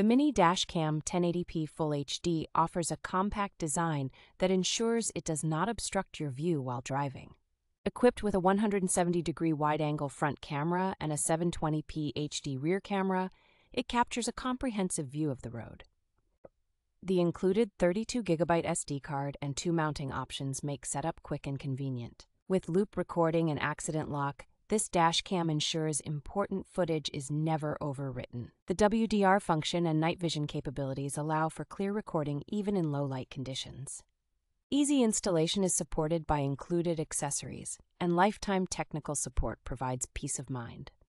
The Mini Dashcam 1080p Full HD offers a compact design that ensures it does not obstruct your view while driving. Equipped with a 170 degree wide angle front camera and a 720p HD rear camera, it captures a comprehensive view of the road. The included 32GB SD card and two mounting options make setup quick and convenient. With loop recording and accident lock, this dash cam ensures important footage is never overwritten. The WDR function and night vision capabilities allow for clear recording even in low light conditions. Easy installation is supported by included accessories, and lifetime technical support provides peace of mind.